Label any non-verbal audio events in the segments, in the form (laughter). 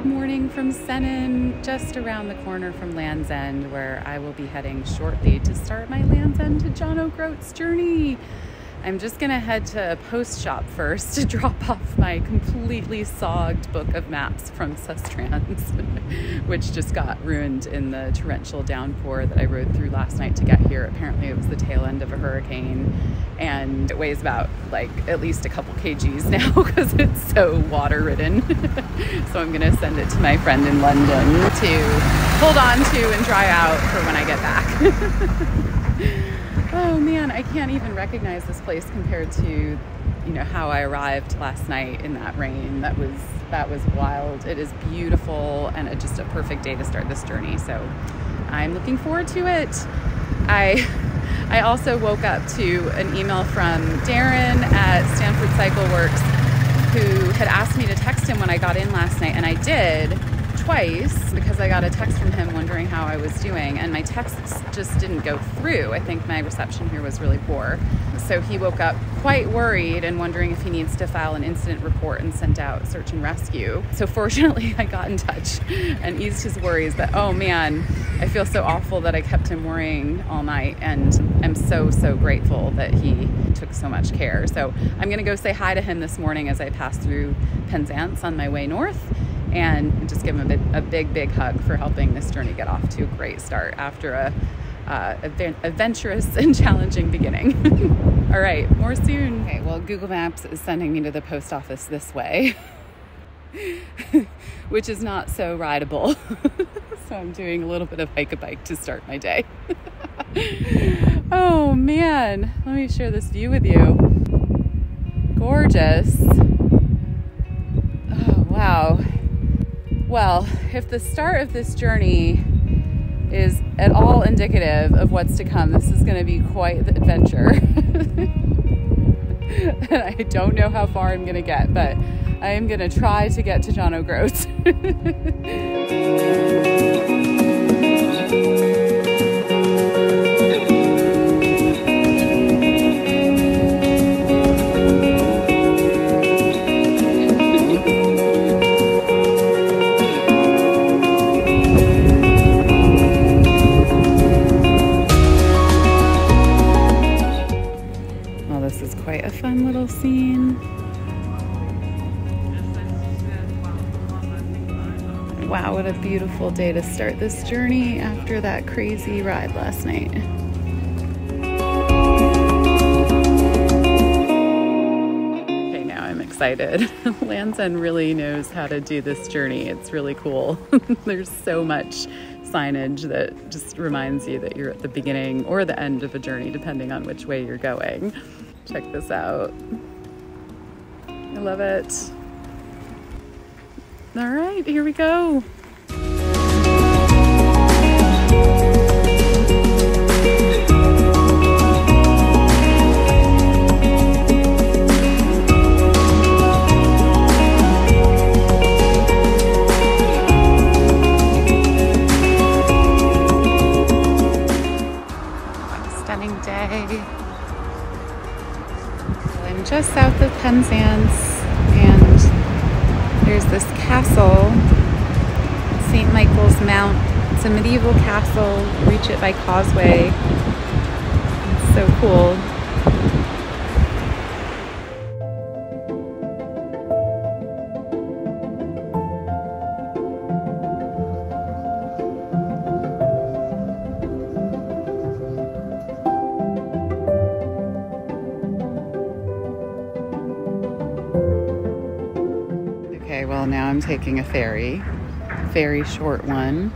good morning from Sennen, just around the corner from Land's End, where I will be heading shortly to start my Land's End to John O'Groats journey. I'm just gonna head to a post shop first to (laughs) drop off my completely sogged book of maps from Sustrans, (laughs) which just got ruined in the torrential downpour that I rode through last night to get here. Apparently, it was the tail end of a hurricane, and it weighs about like at least a couple kgs (laughs) now because it's so water ridden. so I'm gonna send it to my friend in London to hold on to and dry out for when I get back. Man, I can't even recognize this place compared to, you know, how I arrived last night in that rain. That was that was wild. It is beautiful and a, just a perfect day to start this journey. So I'm looking forward to it. I (laughs) I also woke up to an email from Darren at Stanford Cycle Works who had asked me to text him when I got in last night and I did twice because I got a text from him wondering how I was doing, and my texts just didn't go through. I think my reception here was really poor. So he woke up quite worried and wondering if he needs to file an incident report and send out search and rescue. So fortunately, (laughs) I got in touch and eased his worries that, oh man, I feel so awful that I kept him worrying all night, and I'm so, so grateful that he took so much care. So I'm going to go say hi to him this morning as I pass through Penzance on my way north and just give him a, bit, a big, big hug for helping this journey get off to a great start after a uh, adventurous (laughs) and challenging beginning. (laughs) All right, more soon. Okay, well, Google Maps is sending me to the post office this way, (laughs) which is not so rideable. so I'm doing a little bit of hike a bike to start my day. oh man, let me share this view with you. Gorgeous. Oh, wow. Well, if the start of this journey is at all indicative of what's to come, this is going to be quite the adventure. (laughs) and I don't know how far I'm going to get, but I am going to try to get to John O'Groats. (laughs) Wow, what a beautiful day to start this journey after that crazy ride last night. Okay, now I'm excited. (laughs) Land's End really knows how to do this journey. It's really cool. (laughs) There's so much signage that just reminds you that you're at the beginning or the end of a journey, depending on which way you're going. Check this out. I love it. All right, here we go. Stunning day. I'm just south of Penzance there's this castle, St. Michael's Mount. It's a medieval castle. reach it by causeway. It's so cool. I'm taking a ferry, very short one.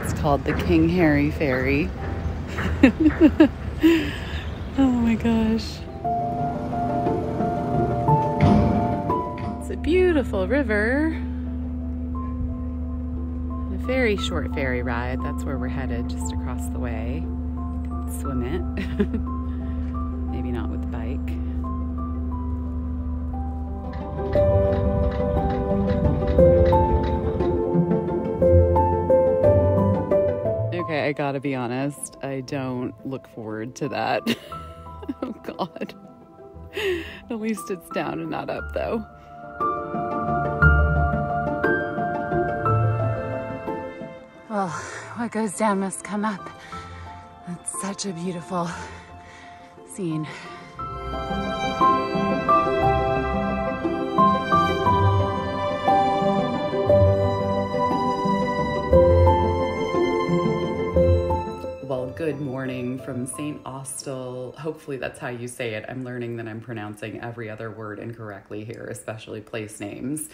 It's called the King Harry Ferry. (laughs) oh my gosh. It's a beautiful river. A very short ferry ride. That's where we're headed, just across the way. Swim it. (laughs) I gotta be honest, I don't look forward to that. (laughs) oh God. At least it's down and not up though. Well, what goes down must come up. It's such a beautiful scene. Morning from St. Austell. Hopefully, that's how you say it. I'm learning that I'm pronouncing every other word incorrectly here, especially place names.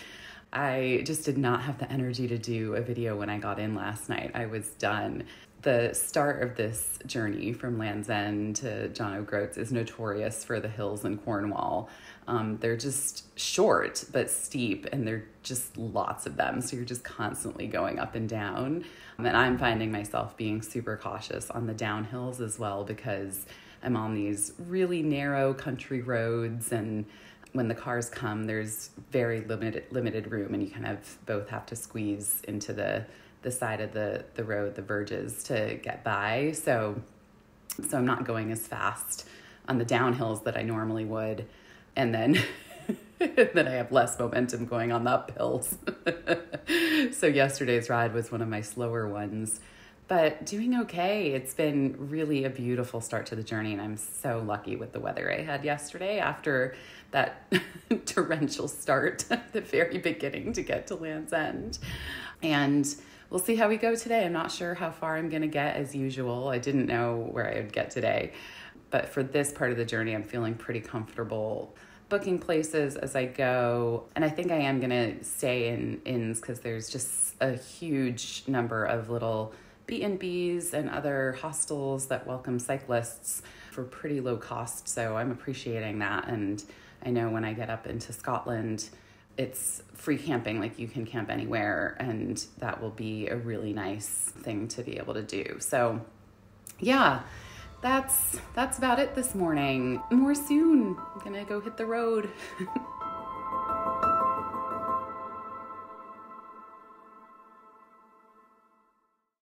I just did not have the energy to do a video when I got in last night. I was done. The start of this journey from Land's End to John O'Groats is notorious for the hills in Cornwall. Um, they're just short but steep, and they're just lots of them. So you're just constantly going up and down. And I'm finding myself being super cautious on the downhills as well because I'm on these really narrow country roads and when the cars come, there's very limited limited room, and you kind of both have to squeeze into the the side of the the road, the verges, to get by. So, so I'm not going as fast on the downhills that I normally would, and then. (laughs) then I have less momentum going on the uphills. (laughs) so yesterday's ride was one of my slower ones but doing okay. It's been really a beautiful start to the journey, and I'm so lucky with the weather I had yesterday after that (laughs) torrential start (laughs) at the very beginning to get to Land's End. And we'll see how we go today. I'm not sure how far I'm going to get as usual. I didn't know where I would get today. But for this part of the journey, I'm feeling pretty comfortable booking places as I go. And I think I am going to stay in inns because there's just a huge number of little B&Bs and other hostels that welcome cyclists for pretty low cost. So I'm appreciating that. And I know when I get up into Scotland, it's free camping, like you can camp anywhere, and that will be a really nice thing to be able to do. So, yeah, that's that's about it this morning. More soon. I'm gonna go hit the road. (laughs)